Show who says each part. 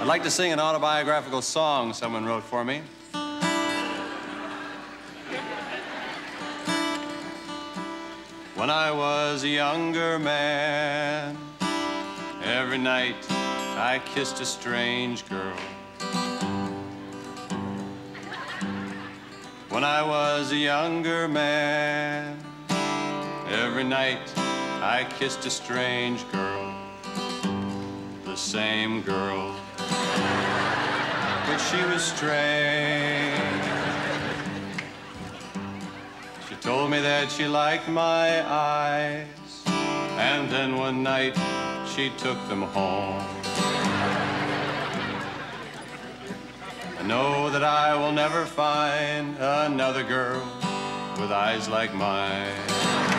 Speaker 1: I'd like to sing an autobiographical song someone wrote for me. When I was a younger man, every night I kissed a strange girl. When I was a younger man, every night I kissed a strange girl. The same girl, but she was strange. She told me that she liked my eyes, and then one night she took them home. I know that I will never find another girl with eyes like mine.